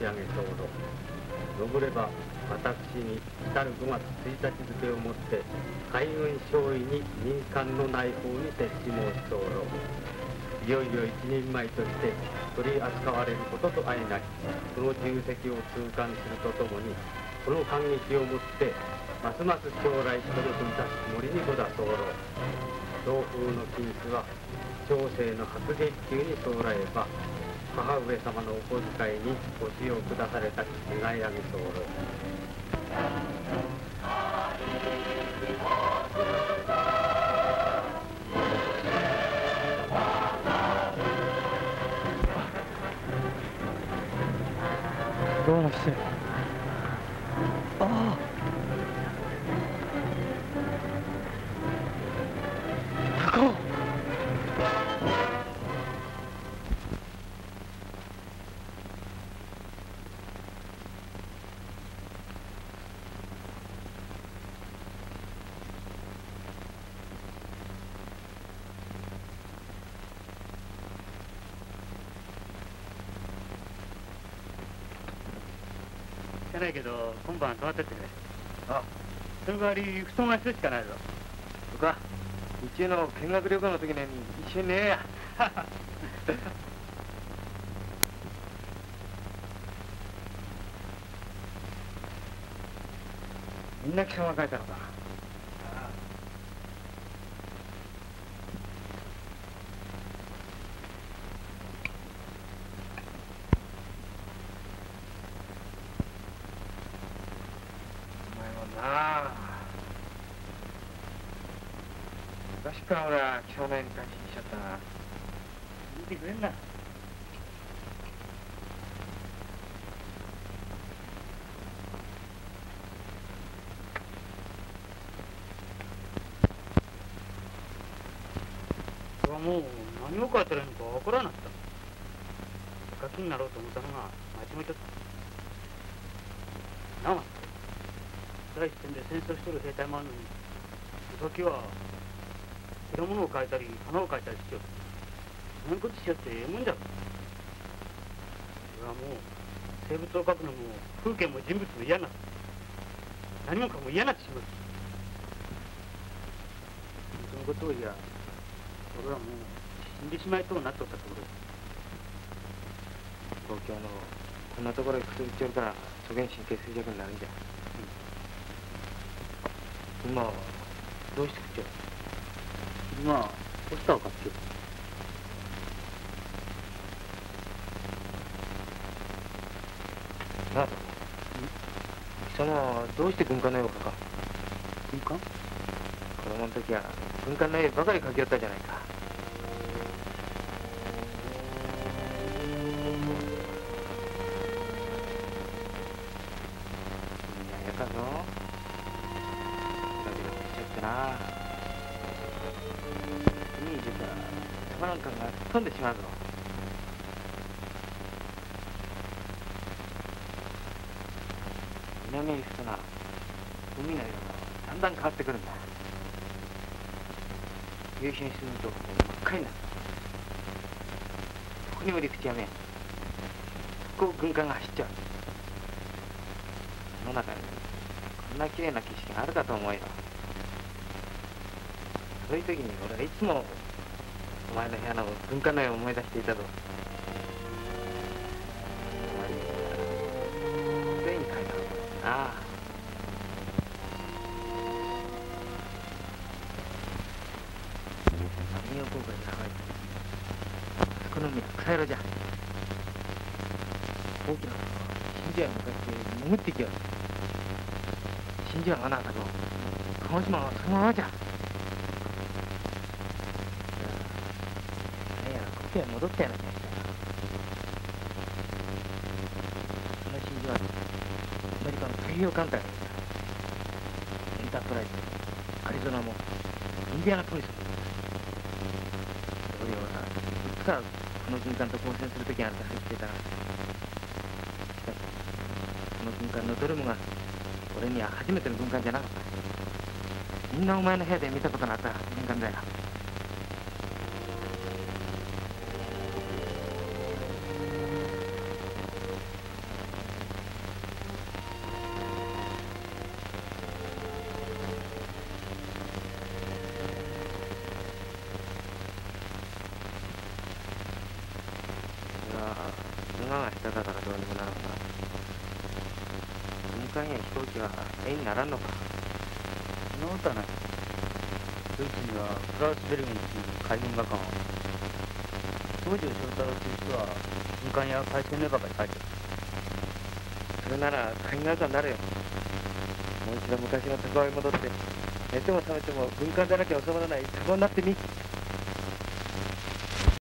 申し上げ候登れば私に来る5月1日付をもって海軍少尉に民間の内報に設置申し候いよいよ一人前として取り扱われることと相なりその重責を痛感するとともにその感激をもってますます将来努力いたすつもりにござ候同風の金子は長生の白月給に将来ば母上様のお小遣いにご使用くだされた願い上げ候どうもしてじゃないけど今晩泊まってってくれ。あ。その代わり布団が一つしかないぞ。そうか。日中の見学旅行の時に一緒にねえや。みんな貴様が書いたのかお前もなあ昔から俺は少年に感心しちゃったな見てくれんな俺はもう何を書いてるのかわからなかった。書きになろうと思ったのが間違えちゃった。なあ第一線で戦争しとる兵隊もあるのに時は色物を書いたり花を書いたりしようそういうことしようってええもんじゃろ俺はもう生物を描くのも風景も人物も嫌な何もかも嫌なってしまうそのことを言や俺はもう死んでしまいとうなっとったところ東京のこんなところへくすぶっちゃうからそげん神経衰弱になるんじゃ、うん今はどうして食っちゃう今はポスターを買ってよなあ貴様はどうして軍艦の絵を描か？軍艦？子供の時は軍艦の絵ばかり描きよったじゃないか海に出たらつまらん感が飛んでしまうぞ南へ行くとな海の色がだんだん変わってくるんだ。夕日に沈むと真っ赤になるそこにも陸地やめん。そこ軍艦が走っちゃう。世の中にこんな綺麗な景色があるかと思えば。そういう時に俺はいつもお前の部屋の軍艦の絵を思い出していたぞ。お前に全員描いたのだ。なあ。南洋高校に流れてあそこの海は草色じゃ。大きな真珠湾に向かって潜ってきよ。る真珠湾がなかと鹿児島はそのままじゃ。やあれやここへ戻ったような気がしたよこの真珠湾にアメリカの太平洋艦隊がいたエンタープライズアリゾナもインディアナポリスも俺はいつからこの軍艦と交戦するときあんた入ってたがしかしこの軍艦のどれもが俺には初めての軍艦じゃなかった。みんなお前の部屋で見たことのあった軍艦だよ。どうにもならんが軍艦や飛行機は絵にならんのかそんなことはないドイツにはフラウスベルゲンという海軍画家が東條翔太郎という人は軍艦や海戦の絵ばかり描いてるそれなら海軍画家になるよもう一度昔の都会に戻って寝ても覚めても軍艦だらけ収まらない壺になってみ